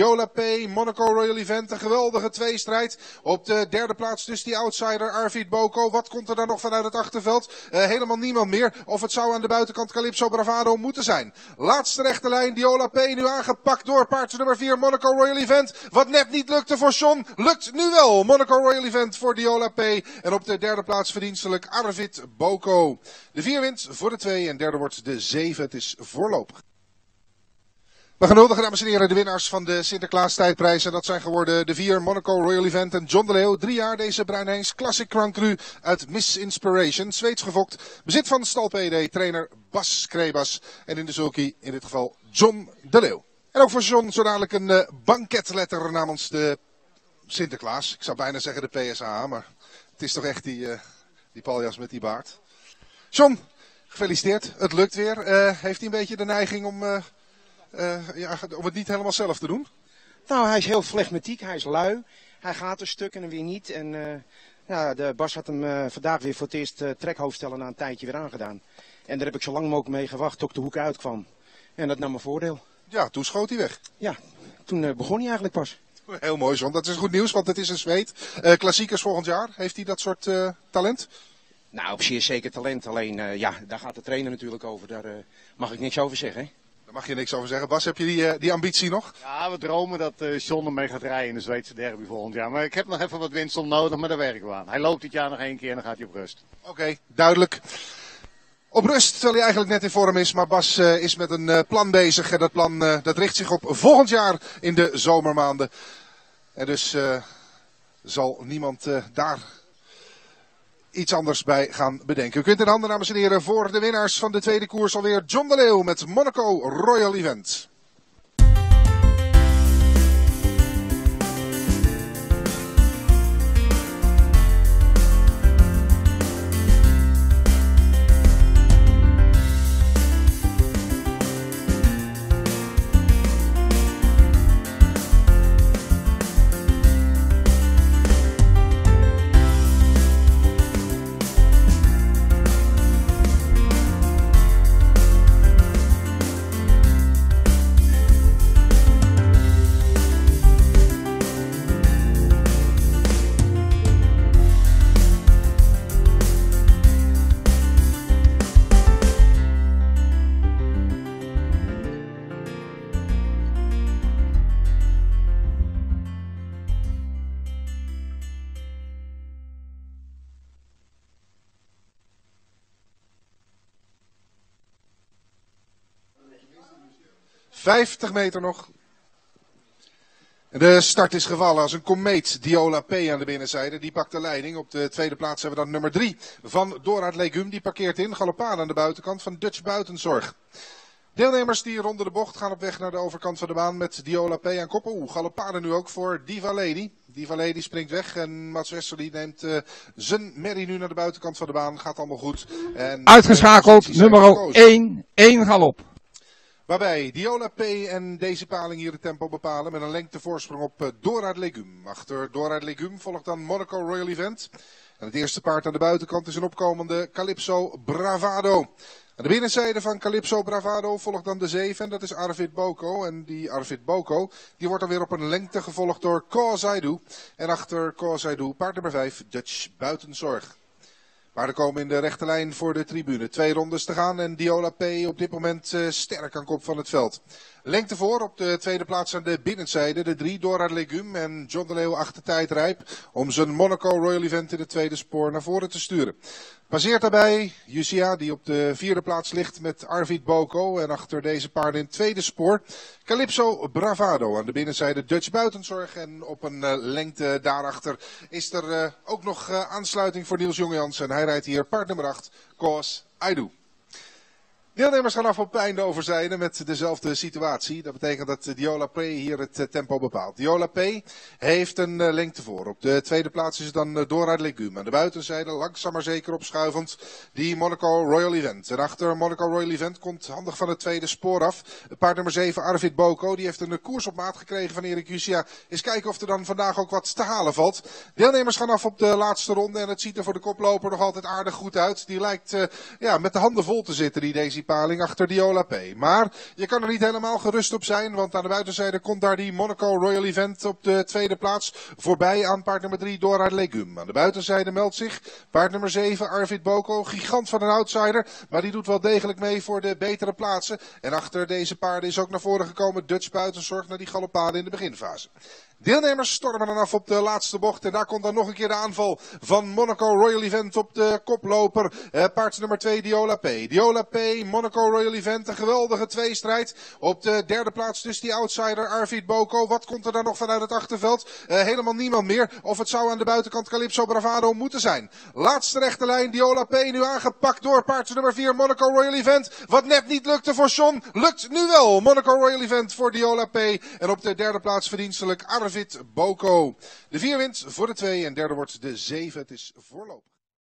Diola P, Monaco Royal Event, een geweldige tweestrijd. Op de derde plaats dus die outsider Arvid Boko. Wat komt er dan nog vanuit het achterveld? Uh, helemaal niemand meer. Of het zou aan de buitenkant Calypso Bravado moeten zijn. Laatste rechte lijn, Diola P nu aangepakt door paard nummer 4 Monaco Royal Event. Wat net niet lukte voor Sean, lukt nu wel. Monaco Royal Event voor Diola P. En op de derde plaats verdienstelijk Arvid Boko. De vier wint voor de twee en derde wordt de zeven. Het is voorlopig. We gaan huldigen, dames en heren, de winnaars van de Sinterklaas tijdprijs. En dat zijn geworden de vier Monaco Royal Event en John de Leeuw. Drie jaar deze Bruinheens Classic Crown Cru uit Miss Inspiration. Zweeds gefokt. Bezit van Stal PD, trainer Bas Krebas. En in de sulky in dit geval John de Leeuw. En ook voor John zo dadelijk een uh, banketletter namens de Sinterklaas. Ik zou bijna zeggen de PSA, maar het is toch echt die, uh, die paljas met die baard. John, gefeliciteerd. Het lukt weer. Uh, heeft hij een beetje de neiging om, ja, om het niet helemaal zelf te doen? Nou, hij is heel flegmatiek. Hij is lui. Hij gaat een stuk en weer niet. En ja, de Bas had hem vandaag weer voor het eerst trekhoofdstellen na een tijdje weer aangedaan. En daar heb ik zo lang mogelijk mee gewacht tot ik de hoek uitkwam. En dat nam mijn voordeel. Ja, toen schoot hij weg. Ja, toen begon hij eigenlijk pas. Heel mooi, John. Dat is goed nieuws, want het is een zweet. Uh, klassiekers volgend jaar. Heeft hij dat soort uh, talent? Nou, op zeer zeker talent. Alleen, uh, ja, daar gaat de trainer natuurlijk over. Daar mag ik niks over zeggen. Hè? Daar mag je niks over zeggen. Bas, heb je die, die ambitie nog? Ja, we dromen dat John ermee gaat rijden in de Zweedse derby volgend jaar. Maar ik heb nog even wat winst nodig, maar daar werken we aan. Hij loopt dit jaar nog één keer en dan gaat hij op rust. Oké, okay, duidelijk. Op rust, terwijl hij eigenlijk net in vorm is. Maar Bas uh, is met een uh, plan bezig. En dat plan uh, dat richt zich op volgend jaar in de zomermaanden. En dus zal niemand daar iets anders bij gaan bedenken. U kunt in handen, dames en heren, voor de winnaars van de tweede koers alweer John de Leeuw met Monaco Royal Event. Vijftig meter nog. De start is gevallen als een komeet. Diola P aan de binnenzijde. Die pakt de leiding. Op de tweede plaats hebben we dan nummer 3 van Dorad Legum. Die parkeert in. Galopaan aan de buitenkant van Dutch Buitenzorg. Deelnemers die ronden de bocht gaan op weg naar de overkant van de baan met Diola P aan koppen. Oeh, Galopade nu ook voor Diva Lady. Diva Lady springt weg en Mats Westerly neemt uh, zijn merrie nu naar de buitenkant van de baan. Gaat allemaal goed. En, Uitgeschakeld, uh, nummer 1, 1 galop. Waarbij Diola P en deze paling hier het tempo bepalen met een lengtevoorsprong op uh, Dorad Legum. Achter Dorad Legum volgt dan Monaco Royal Event. En het eerste paard aan de buitenkant is een opkomende Calypso Bravado. Aan de binnenzijde van Calypso Bravado volgt dan de 7 en dat is Arvid Boko. En die Arvid Boko die wordt dan weer op een lengte gevolgd door Kozaidu. En achter Kozaidu paard nummer 5 Dutch Buitenzorg. Paarden komen in de rechte lijn voor de tribune. Twee rondes te gaan en Diola P op dit moment uh, sterk aan kop van het veld. Lengte voor op de tweede plaats aan de binnenzijde. De drie Dora Legum en John de Leeuw achter tijd rijp. Om zijn Monaco Royal Event in het tweede spoor naar voren te sturen. Passeert daarbij Jusia die op de vierde plaats ligt met Arvid Boko. En achter deze paarden in het tweede spoor Calypso Bravado aan de binnenzijde Dutch Buitenzorg. En op een uh, lengte daarachter is er uh, ook nog aansluiting voor Niels Jongejans. En hij rijdt hier paard nummer 8, Cause I Do. Deelnemers gaan af op einde overzijde met dezelfde situatie. Dat betekent dat Diola P hier het tempo bepaalt. Diola P heeft een uh, lengte voor. Op de tweede plaats is het dan uh, Dora Legume. Aan de buitenzijde langzaam maar zeker opschuivend die Monaco Royal Event. En achter Monaco Royal Event komt handig van het tweede spoor af. Paard nummer 7 Arvid Boko. Die heeft een koers op maat gekregen van Erik Jusia. Eens kijken of er dan vandaag ook wat te halen valt. Deelnemers gaan af op de laatste ronde. En het ziet er voor de koploper nog altijd aardig goed uit. Die lijkt ja, met de handen vol te zitten die deze paling achter Diola P. Maar je kan er niet helemaal gerust op zijn, want aan de buitenzijde komt daar die Monaco Royal Event op de tweede plaats voorbij aan paard nummer 3 Dora Legum. Aan de buitenzijde meldt zich paard nummer 7 Arvid Boko, gigant van een outsider, maar die doet wel degelijk mee voor de betere plaatsen. En achter deze paarden is ook naar voren gekomen Dutch Buitenzorg naar die galoppade in de beginfase. Deelnemers stormen dan af op de laatste bocht. En daar komt dan nog een keer de aanval van Monaco Royal Event op de koploper. Eh, paard nummer 2 Diola P. Diola P, Monaco Royal Event. Een geweldige tweestrijd. Op de derde plaats dus die outsider Arvid Boko. Wat komt er dan nog vanuit het achterveld? Eh, helemaal niemand meer. Of het zou aan de buitenkant Calypso Bravado moeten zijn. Laatste rechte lijn. Diola P nu aangepakt door paard nummer 4 Monaco Royal Event. Wat net niet lukte voor Sean. Lukt nu wel. Monaco Royal Event voor Diola P. En op de derde plaats verdienstelijk Arvid Boko. De vier wint voor de twee en derde wordt de zeven. Het is voorlopig.